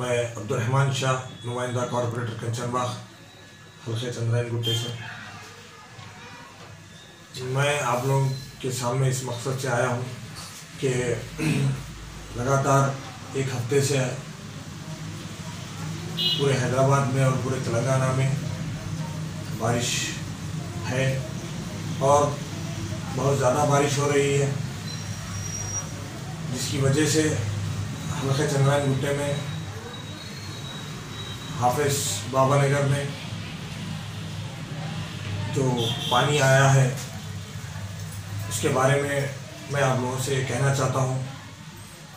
मैं अब्दुलरहमान शाह, नुमाइंदा कॉरपोरेटर कंचनबाग, हल्के चंद्रायन गुट्टे से मैं आप लोगों के सामने इस मकसद से आया हूँ कि लगातार एक हफ़्ते से पूरे हैदराबाद में और पूरे तेलंगाना में बारिश है और बहुत ज़्यादा बारिश हो रही है, जिसकी वजह से हल्के चंद्रायन गुट्टे में हाफिज बाबा नगर में जो पानी आया है, उसके बारे में मैं आप लोगों से कहना चाहता हूँ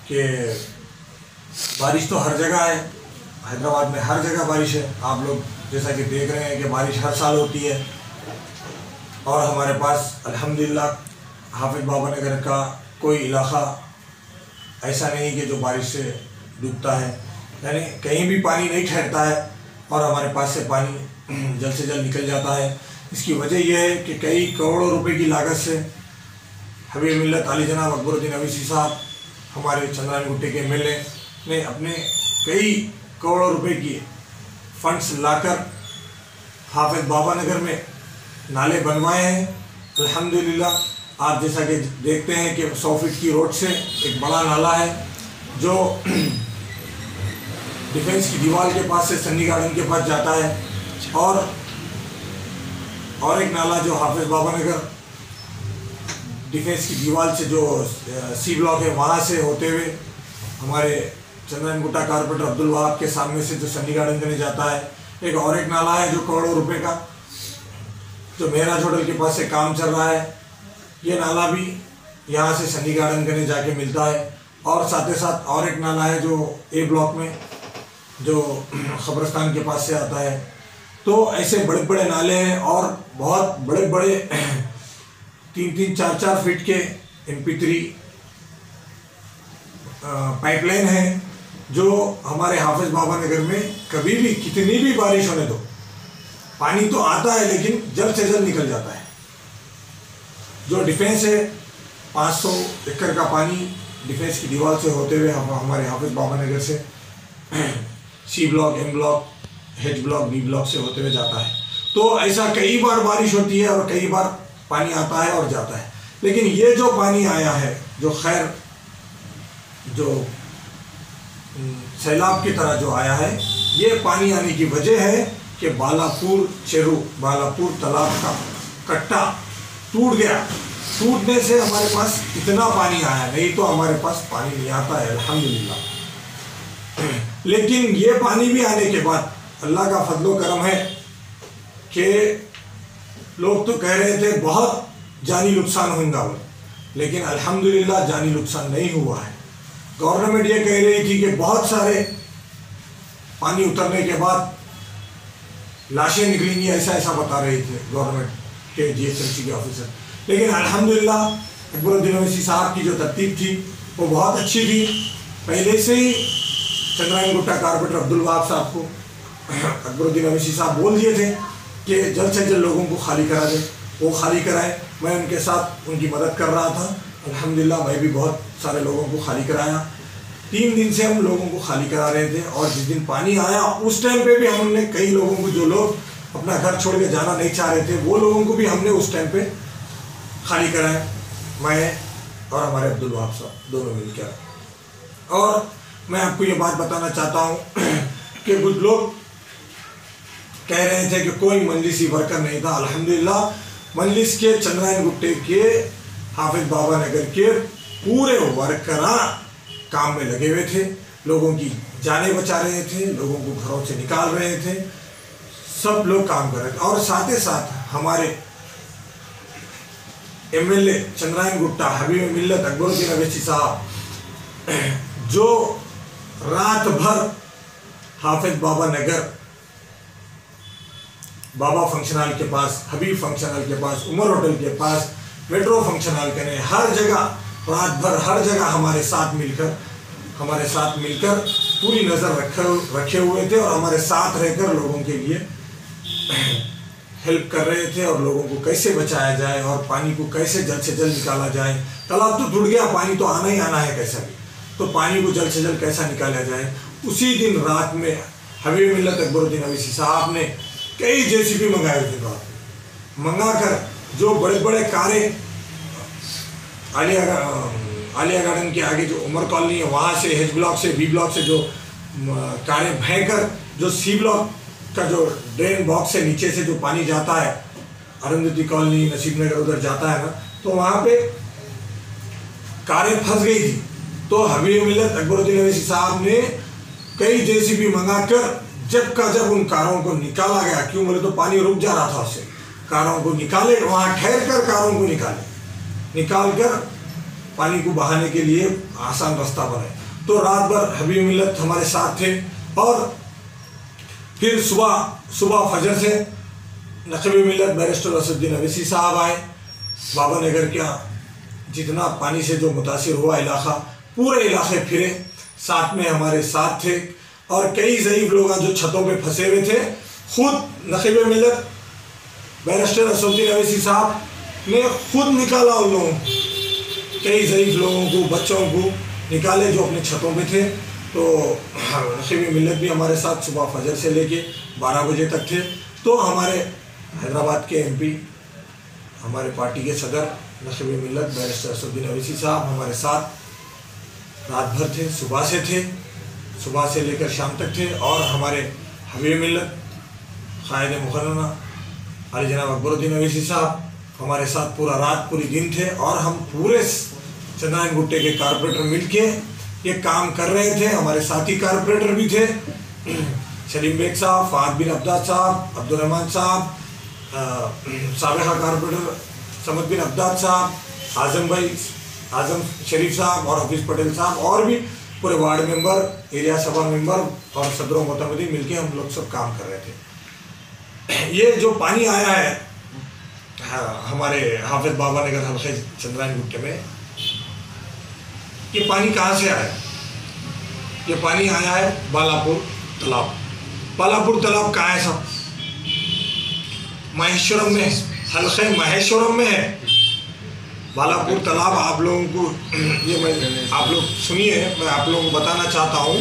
कि बारिश तो हर जगह है, हैदराबाद में हर जगह बारिश है। आप लोग जैसा कि देख रहे हैं कि बारिश हर साल होती है। और हमारे पास अल्हम्दुलिल्लाह हाफिज बाबा नगर का कोई इलाका ऐसा नहीं कि जो बारिश से डूबता है। यानी कहीं भी पानी नहीं ठहरता है और हमारे पास से पानी जल्द से जल्द निकल जाता है। इसकी वजह यह है कि कई करोड़ों रुपए की लागत से हबीब मिल्लत अली जनाब अकबरुद्दीन अवीसी साहब हमारे चंद्रायन गुट्टे के एमएलए ने अपने कई करोड़ों रुपए की फंड्स लाकर हाफिज बाबा नगर में नाले बनवाए हैं। अल्हम्दुलिल्लाह, आप जैसा कि देखते हैं कि सौ फीट की रोड से एक बड़ा नाला है जो डिफेंस की दीवार के पास से सन्नी गार्डन के पास जाता है। और और एक नाला जो हाफिज बाबा नगर डिफेंस की दीवार से जो सी ब्लॉक है, वहाँ से होते हुए हमारे चंद्रन गुट्टा कारपोरेटर अब्दुल वहाब के सामने से जो सन्नी गार्डन करने जाता है। एक और एक नाला है जो करोड़ों रुपए का, जो मेराज होटल के पास से काम चल रहा है। ये नाला भी यहाँ से सन्नी गार्डन करने जाके मिलता है। और साथ ही साथ और एक नाला है जो ए ब्लॉक में जो खबरस्तान के पास से आता है। तो ऐसे बड़े बड़े नाले हैं और बहुत बड़े बड़े तीन तीन चार चार फीट के एम पी पाइपलाइन है, जो हमारे हाफिज बाबा नगर में कभी भी, कितनी भी बारिश होने दो, पानी तो आता है, लेकिन जल्द से जल्द निकल जाता है। जो डिफेंस है 500 एकड़ का पानी डिफेंस की दीवार से होते हुए हम, हमारे हाफिज बाबा नगर से C block M block H block B block से होते हुए जाता है। तो ऐसा कई बार बारिश होती है और कई बार पानी आता है और जाता है। लेकिन ये जो पानी आया है, जो खैर, जो सैलाब की तरह जो आया है, ये पानी आने की वजह है कि बालापुर चेरू, बालापुर तालाब का कट्टा टूट गया। टूटने से हमारे पास इतना पानी आया, नहीं तो हमारे पास पानी नहीं आता है, अल्हम्दुलिल्लाह। लेकिन ये पानी भी आने के बाद अल्लाह का फजलो करम है कि लोग तो कह रहे थे, बहुत जानी नुकसान होगा। वो लेकिन अल्हम्दुलिल्लाह जानी नुकसान नहीं हुआ है। गवर्नमेंट ये कह रही थी कि बहुत सारे पानी उतरने के बाद लाशें निकलेंगी ऐसा ऐसा बता रहे थे गवर्नमेंट के जीएसएमसी के ऑफिसर लेकिन अल्हम्दुलिल्लाह अकबरुद्दीन अवैसी साहब की जो तरतीब थी, वो बहुत अच्छी थी। पहले से ही चंद्रायन गुट्टा कारपोरेटर अब्दुल वहाब साहब को, अकबरुद्दीन अवैसी साहब बोल दिए थे कि जल्द से जल्द लोगों को खाली करा दें। वो खाली कराए, मैं उनके साथ उनकी मदद कर रहा था। अल्हम्दुलिल्लाह, मैं भी बहुत सारे लोगों को खाली कराया। तीन दिन से हम लोगों को खाली करा रहे थे और जिस दिन पानी आया, उस टाइम पे भी हमने कई लोगों को, जो लोग अपना घर छोड़ के जाना नहीं चाह रहे थे, वो लोगों को भी हमने उस टाइम पे खाली कराया। मैं और हमारे अब्दुल वहाब साहब, दोनों मिलकर। और मैं आपको ये बात बताना चाहता हूँ कि कुछ लोग कह रहे थे कि कोई मजलिसी वर्कर नहीं था। अल्हम्दुलिल्लाह, मजलिस के चंद्रायन गुट्टे के, हाफिज बाबा नगर के पूरे वर्करा काम में लगे हुए थे। लोगों की जाने बचा रहे थे, लोगों को घरों से निकाल रहे थे। सब लोग काम कर रहे थे। और साथ ही साथ हमारे एमएलए चंद्रायन गुट्टा हबीब मिल्लत अकबरुद्दीन अवैसी साहब, जो रात भर हाफिज बाबा नगर, बाबा फ़ंक्शन हॉल के पास, हबीब फ़ंक्शन हॉल के पास, उमर होटल के पास मेट्रो फ़ंक्शन हॉल के हर जगह रात भर हर जगह हमारे साथ मिलकर, हमारे साथ मिलकर पूरी नज़र रखे रखे हुए थे और हमारे साथ रहकर लोगों के लिए हेल्प कर रहे थे और लोगों को कैसे बचाया जाए और पानी को कैसे जल्द से जल्द निकाला जाए। तालाब तो टूट गया, पानी तो आना ही आना है कैसा भी। तो पानी को जल्द से जल्द कैसा निकाला जाए? उसी दिन रात में हबीब मिल्लत अकबरुद्दीन अवीसी साहब ने कई जेसीबी मंगाए थे रात में मंगा कर जो बड़े बड़े कारें, आलिया आलिया गार्डन के आगे जो उमर कॉलोनी है, वहाँ से हेज ब्लॉक से, बी ब्लॉक से जो कारें भयकर, जो सी ब्लॉक का जो ड्रेन बॉक्स से नीचे से जो पानी जाता है, अरुंधति कॉलोनी नसीब नगर उधर जाता है ना तो वहाँ पे कारें फंस गई थी। तो हबीब मिलत अकबरुद्दीन अवैसी साहब ने कई जेसीबी मंगाकर जब का जब उन कारों को निकाला गया। क्यों? बोले तो पानी रुक जा रहा था उससे। कारों को निकाले, वहाँ ठहर कर कारों को निकाले। निकाल कर पानी को बहाने के लिए आसान रास्ता बनाए। तो रात भर हबीब मिलत हमारे साथ थे और फिर सुबह सुबह फजर से नकब मिलत बैरिस्टर असुद्दीन अवैसी साहब आए। बाबा नगर क्या जितना पानी से जो मुतासर हुआ इलाका पूरे इलाके फिरे। साथ में हमारे साथ थे और कई ज़यीफ लोग जो छतों पे फंसे हुए थे। खुद नकीब मिलत, बैरिस्टर असुद्दीन अवैसी साहब ने खुद निकाला उन लोगों कई ज़यीफ लोगों को, बच्चों को निकाले जो अपने छतों पे थे। तो नकीब मिलत भी हमारे साथ सुबह फजर से लेके बारह बजे तक थे। तो हमारे हैदराबाद के एमपी हमारे पार्टी के सदर नशीब मिलत, बैरिस्टर असुद्दीन अवैसी साहब हमारे साथ रात भर थे, सुबह से थे, सुबह से लेकर शाम तक थे और हमारे हबीब मिलत कायद मुखरमा अली जनाब अकबरुद्दीन अवैसी साहब, हमारे साथ पूरा रात, पूरी दिन थे और हम पूरे चंद्रायन गुट्टे के कारपोरेटर मिल के ये काम कर रहे थे, हमारे साथी कारपोरेटर भी थे, सलीम बेग साहब फाद बिन अब्दाद साहब अब्दुलरहमान साहब सबका कारपोरेटर समद बिन अब्दाद साहब, आज़म भाई आज़म शरीफ साहब और हफीज़ पटेल साहब और भी पूरे वार्ड मेंबर एरिया सभा मेंबर और सदरों मतमदी मिलके हम लोग सब काम कर रहे थे। ये जो पानी आया है हाँ, हमारे हाफिज बाबा नगर हल्के चंद्रायन गुट्टे में ये पानी कहाँ से आया? ये पानी आया है बालापुर तालाब। बालापुर तालाब कहाँ है सब? महेश्वरम में हल्के महेश्वरम में है। बालापुर तालाब, आप लोगों को, ये मैं, आप लोग सुनिए, मैं आप लोगों को बताना चाहता हूँ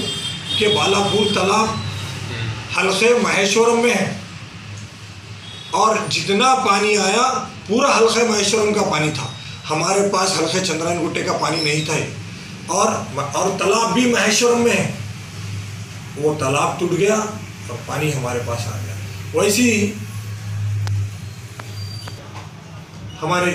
कि बालापुर तालाब हल्के महेश्वरम में है। और जितना पानी आया, पूरा हल्के महेश्वरम का पानी था। हमारे पास हल्के चंद्रायन गुट्टे का पानी नहीं था और और तालाब भी महेश्वरम में है। वो तालाब टूट गया और पानी हमारे पास आ गया। वैसे हमारे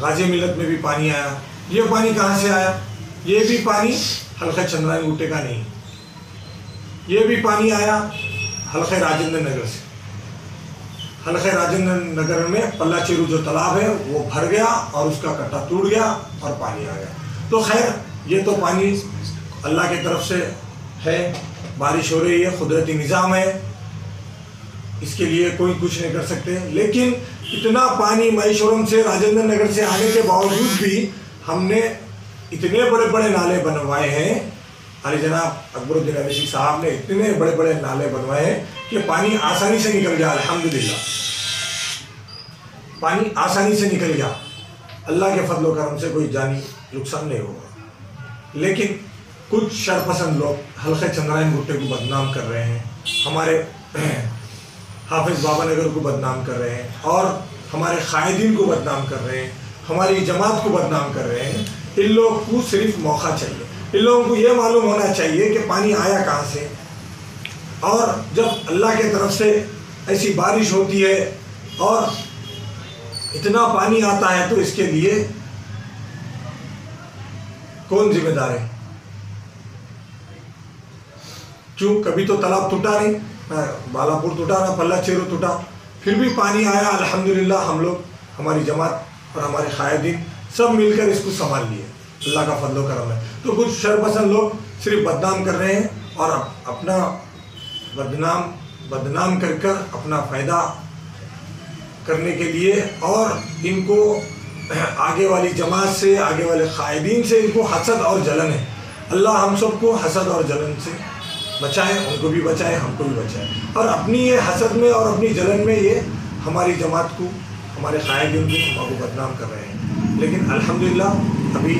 गाजी मिलत में भी पानी आया। ये पानी कहाँ से आया? ये भी पानी हल्का चंद्रायन गुट्टे का नहीं। ये भी पानी आया हल्के राजेंद्र नगर से। हल्के राजेंद्र नगर में पल्ला चेरू जो तालाब है, वो भर गया और उसका कट्टा टूट गया और पानी आ गया। तो खैर, ये तो पानी अल्लाह की तरफ़ से है, बारिश हो रही है, कुदरती निज़ाम है। इसके लिए कोई कुछ नहीं कर सकते। लेकिन इतना पानी महेश्वरम से, राजेंद्र नगर से आने के बावजूद भी हमने इतने बड़े बड़े नाले बनवाए हैं। अली जनाब, अकबरुद्दीन अवैसी साहब ने इतने बड़े बड़े नाले बनवाए हैं कि पानी आसानी से निकल गया, अल्हम्दुलिल्लाह। पानी आसानी से निकल गया। अल्लाह के फजल करम से कोई जानी नुकसान नहीं होगा। लेकिन कुछ शरपसंद लोग हल्के चंद्रायन भुट्टे को बदनाम कर रहे हैं। हमारे हाफिज़ बाबा नगर को बदनाम कर रहे हैं और हमारे कायदीन को बदनाम कर रहे हैं, हमारी जमात को बदनाम कर रहे हैं। इन लोगों को सिर्फ़ मौका चाहिए। इन लोगों को ये मालूम होना चाहिए कि पानी आया कहाँ से। और जब अल्लाह के तरफ़ से ऐसी बारिश होती है और इतना पानी आता है तो इसके लिए कौन जिम्मेदार है? क्यों? कभी तो तालाब टूटा नहीं। बालापुर टूटा ना पल्ला चेरो टूटा फिर भी पानी आया, अल्हम्दुलिल्लाह हम लोग, हमारी जमात और हमारे कायदीन सब मिलकर इसको संभाल लिए। अल्लाह का फजलो करम है। तो कुछ शरपसंद लोग सिर्फ़ बदनाम कर रहे हैं और अपना बदनाम बदनाम कर कर अपना फ़ायदा करने के लिए और इनको आगे वाली जमात से, आगे वाले कायदीन से इनको हसद और जलन है। अल्लाह हम सबको हसद और जलन से बचाए उनको भी बचाए, हमको भी बचाए। और अपनी ये हसद में और अपनी जलन में ये हमारी जमात को, हमारे कायदीन को हमको बदनाम कर रहे हैं। लेकिन अल्हम्दुलिल्लाह, अभी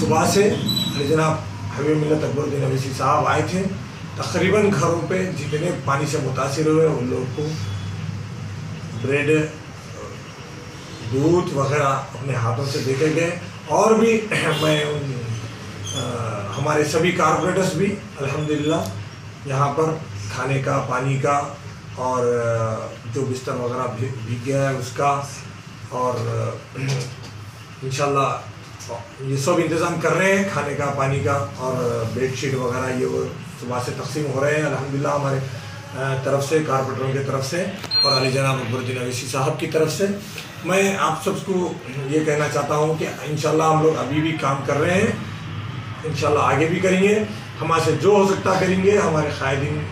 सुबह से जनाब हबीब मिलत अकबरुद्दीन अवैसी साहब आए थे, तकरीबन घरों पे जितने पानी से मुतासर हुए, उन लोगों को ब्रेड, दूध वगैरह अपने हाथों से देखे गए। और भी मैं उन हमारे सभी कारपोरेटर्स भी, अल्हम्दुलिल्लाह, यहाँ पर खाने का, पानी का और जो बिस्तर वगैरह भीग गया है उसका और इंशाल्लाह, ये सब इंतज़ाम कर रहे हैं, खाने का, पानी का और बेडशीट वगैरह ये वो सुबह से तकसीम हो रहे हैं, अल्हम्दुलिल्लाह, हमारे तरफ़ से कारपोरेटरों की तरफ़ से और अली जनाब अकबरुद्दीन अवीसी साहब की तरफ़ से। मैं आप सबको ये कहना चाहता हूँ कि इन हम लोग अभी भी काम कर रहे हैं। इन आगे भी करेंगे। हमारे जो हो सकता करेंगे, हमारे कायदीन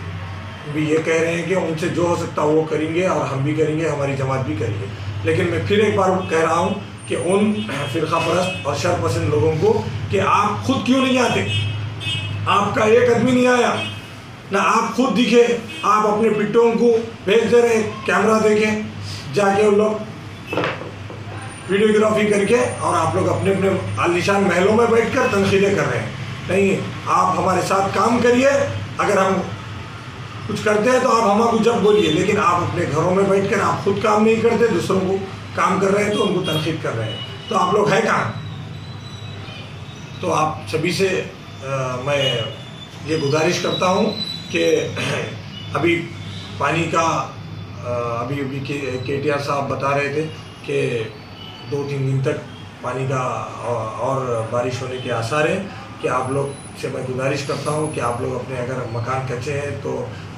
भी ये कह रहे हैं कि उनसे जो हो सकता वो करेंगे और हम भी करेंगे, हमारी जमात भी करेंगे। लेकिन मैं फिर एक बार कह रहा हूँ कि उन फ़िरका परस्त और शर पसंद लोगों को कि आप खुद क्यों नहीं आते? आपका एक आदमी नहीं आया। ना आप खुद दिखे, आप अपने पिट्टों को भेज दे रहे, कैमरा देखें, जाके उन लोग वीडियोग्राफी करके और आप लोग अपने अपने आलिशान महलों में बैठकर तनखीदें कर रहे हैं। नहीं आप हमारे साथ काम करिए। अगर हम कुछ करते हैं तो आप हमको जब बोलिए लेकिन आप अपने घरों में बैठकर आप खुद काम नहीं करते दूसरों को काम कर रहे हैं तो उनको तनखीद कर रहे हैं। तो आप लोग हैं कहाँ? तो आप सभी से आ, मैं ये गुजारिश करता हूँ कि अभी पानी का आ, अभी अभी के के टी साहब बता रहे थे कि दो तीन दिन तक पानी का और बारिश होने के आसार हैं कि आप लोग से मैं गुजारिश करता हूँ कि आप लोग अपने अगर मकान कच्चे हैं तो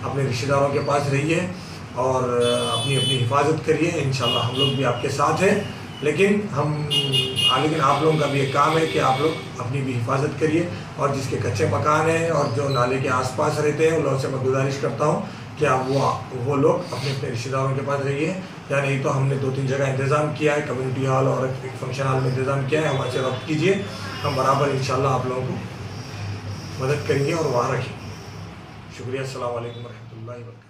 अपने रिश्तेदारों के पास रहिए और अपनी अपनी हिफाजत करिए। इन हम लोग भी आपके साथ हैं। लेकिन हम लेकिन आप लोगों का भी एक काम है कि आप लोग अपनी भी हिफाजत करिए और जिसके कच्चे मकान हैं और जो नाले के आसपास रहते हैं उन लोगों से मैं गुजारिश करता हूँ कि आप वो वो लोग अपने अपने रिश्तेदारों के पास रहिए या नहीं तो हमने दो तीन जगह इंतज़ाम किया है कम्युनिटी हॉल और एक फ़ंक्शन हॉल में इंतज़ाम किया है, हमारे से रब्त कीजिए। हम बराबर इन आप लोगों को मदद करेंगे और वहाँ रखेंगे। शुक्रिया अल्लाम वरहमल वर्क